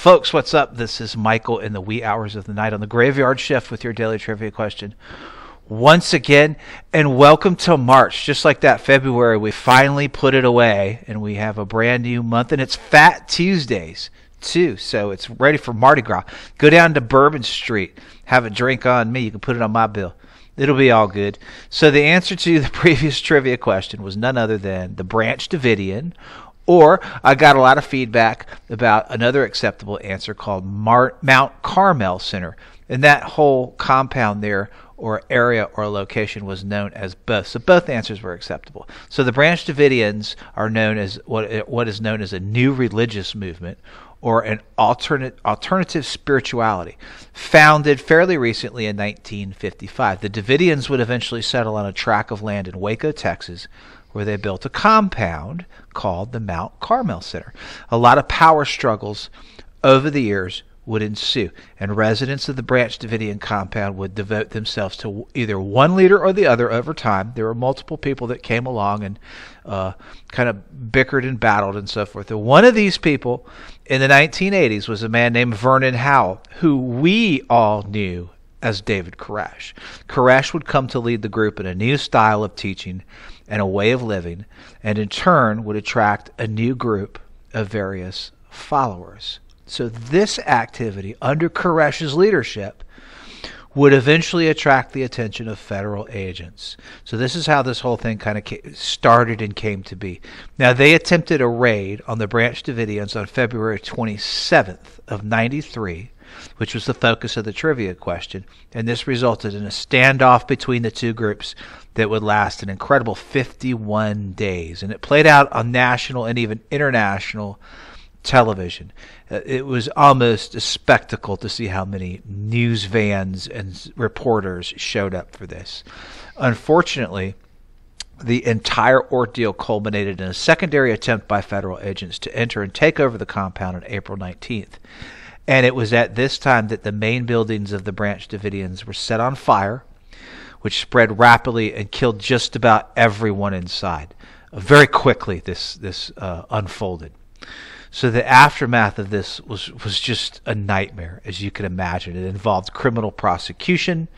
Folks, what's up? This is Michael in the wee hours of the night on the graveyard shift with your daily trivia question. Once again, and welcome to March. Just like that February, we finally put it away and we have a brand new month, and it's Fat Tuesdays too. So it's ready for Mardi Gras. Go down to Bourbon Street, have a drink on me. You can put it on my bill. It'll be all good. So the answer to the previous trivia question was none other than the Branch Davidian or I got a lot of feedback about another acceptable answer called Mar- Mount Carmel Center. And that whole compound there, or area or location, was known as both. So both answers were acceptable. So the Branch Davidians are known as what, what is known as a new religious movement, or an alternate alternative spirituality, founded fairly recently in 1955. The Davidians would eventually settle on a tract of land in Waco, Texas, where they built a compound called the Mount Carmel Center. A lot of power struggles over the years would ensue, and residents of the Branch Davidian compound would devote themselves to either one leader or the other over time. There were multiple people that came along and uh, kind of bickered and battled and so forth. And one of these people in the 1980s was a man named Vernon Howell, who we all knew as David Koresh. Koresh would come to lead the group in a new style of teaching and a way of living, and in turn would attract a new group of various followers. So, this activity under Koresh's leadership would eventually attract the attention of federal agents. So, this is how this whole thing kind of started and came to be. Now, they attempted a raid on the Branch Davidians on February 27th of 93 which was the focus of the trivia question, and this resulted in a standoff between the two groups that would last an incredible 51 days. And it played out on national and even international television. Uh, it was almost a spectacle to see how many news vans and reporters showed up for this. Unfortunately, the entire ordeal culminated in a secondary attempt by federal agents to enter and take over the compound on April 19th. And it was at this time that the main buildings of the Branch Davidians were set on fire which spread rapidly and killed just about everyone inside. Very quickly, this this uh, unfolded. So the aftermath of this was was just a nightmare, as you can imagine. It involved criminal prosecution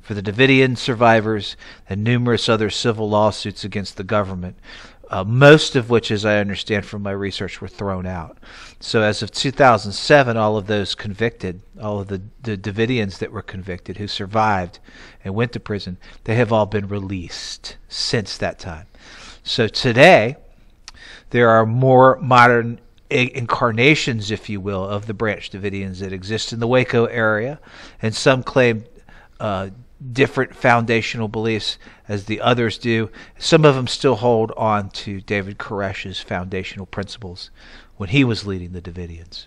for the Davidian survivors and numerous other civil lawsuits against the government uh, most of which, as I understand from my research, were thrown out. So, as of 2007, all of those convicted, all of the, the Davidians that were convicted who survived and went to prison, they have all been released since that time. So, today, there are more modern incarnations, if you will, of the Branch Davidians that exist in the Waco area, and some claim uh, different foundational beliefs as the others do. Some of them still hold on to David Koresh's foundational principles when he was leading the Davidians.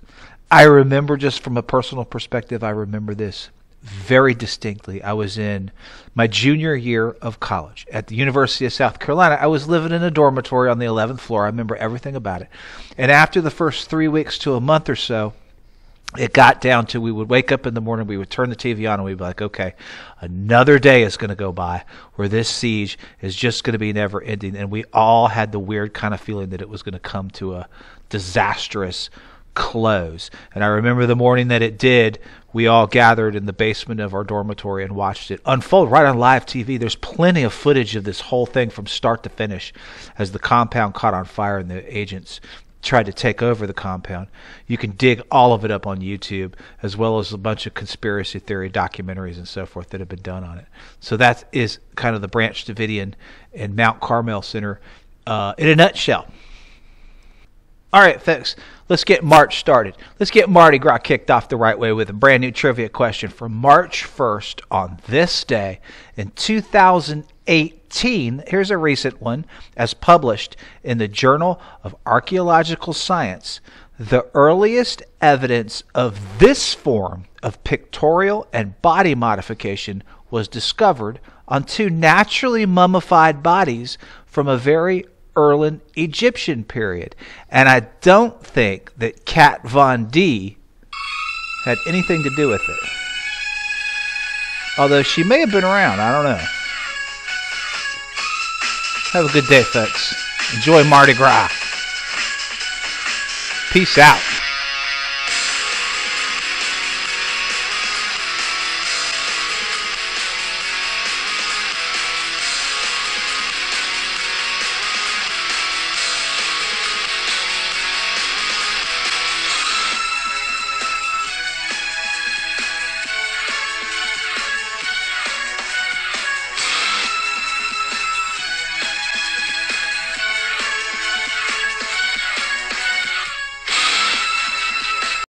I remember, just from a personal perspective, I remember this very distinctly. I was in my junior year of college at the University of South Carolina. I was living in a dormitory on the 11th floor. I remember everything about it. And after the first three weeks to a month or so, it got down to we would wake up in the morning, we would turn the TV on, and we'd be like, okay, another day is going to go by where this siege is just going to be never ending. And we all had the weird kind of feeling that it was going to come to a disastrous close. And I remember the morning that it did, we all gathered in the basement of our dormitory and watched it unfold right on live TV. There's plenty of footage of this whole thing from start to finish as the compound caught on fire and the agents tried to take over the compound. You can dig all of it up on YouTube, as well as a bunch of conspiracy theory documentaries and so forth that have been done on it. So that is kind of the Branch Davidian and Mount Carmel Center uh, in a nutshell. All right, folks, let's get March started. Let's get Mardi Gras kicked off the right way with a brand new trivia question for March 1st on this day in 2018. Here's a recent one as published in the Journal of Archaeological Science. The earliest evidence of this form of pictorial and body modification was discovered on two naturally mummified bodies from a very early Egyptian period. And I don't think that Kat Von D had anything to do with it. Although she may have been around, I don't know. Have a good day, folks. Enjoy Mardi Gras. Peace out.